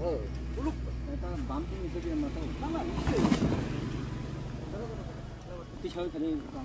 어. 물론 일단 남편이 저기 맞다. 나만 있어. 그때 잘 다니니까.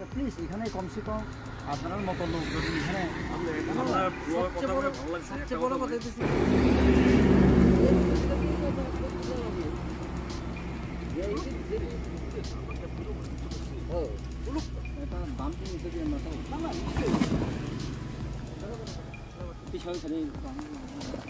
তো প্লিজ এখানে কমসে কম আপনার মতো লোক যদি এখানে সবচেয়ে বড় কথা দাম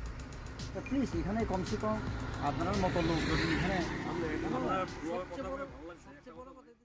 প্লিজ এখানে কমসে কম আপনার মতো লোক যদি এখানে